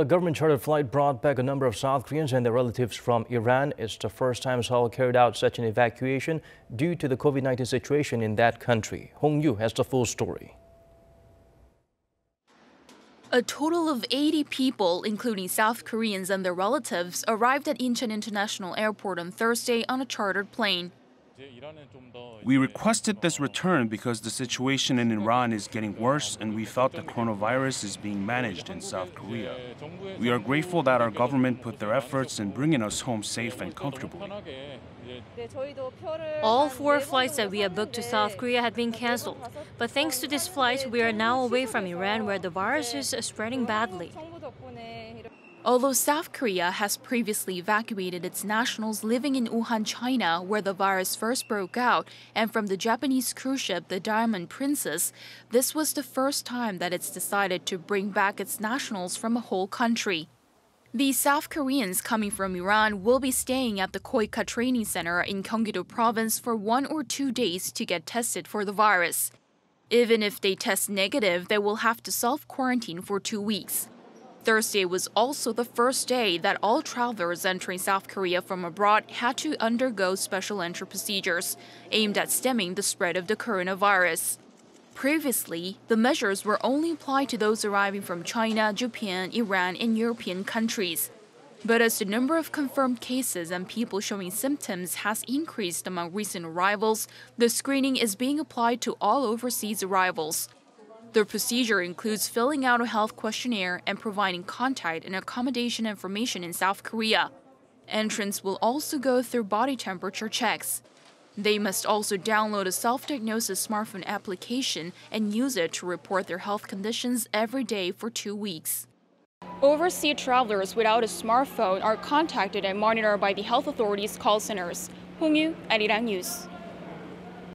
A government chartered flight brought back a number of South Koreans and their relatives from Iran. It's the first time Seoul carried out such an evacuation due to the COVID 19 situation in that country. Hong Yoo has the full story. A total of 80 people, including South Koreans and their relatives, arrived at Incheon International Airport on Thursday on a chartered plane. We requested this return because the situation in Iran is getting worse and we felt the coronavirus is being managed in South Korea. We are grateful that our government put their efforts in bringing us home safe and comfortably. All four flights that we had booked to South Korea had been cancelled. But thanks to this flight, we are now away from Iran where the virus is spreading badly. Although South Korea has previously evacuated its nationals living in Wuhan, China, where the virus first broke out, and from the Japanese cruise ship the Diamond Princess, this was the first time that it's decided to bring back its nationals from a whole country. The South Koreans coming from Iran will be staying at the KOICA Training Center in Gyeonggi-do Province for one or two days to get tested for the virus. Even if they test negative, they will have to self quarantine for two weeks. Thursday was also the first day that all travelers entering South Korea from abroad had to undergo special entry procedures aimed at stemming the spread of the coronavirus. Previously, the measures were only applied to those arriving from China, Japan, Iran, and European countries. But as the number of confirmed cases and people showing symptoms has increased among recent arrivals, the screening is being applied to all overseas arrivals. The procedure includes filling out a health questionnaire and providing contact and accommodation information in South Korea. Entrants will also go through body temperature checks. They must also download a self diagnosis smartphone application and use it to report their health conditions every day for two weeks. Overseas travelers without a smartphone are contacted and monitored by the health authorities' call centers. Hong Yoo, Arirang News.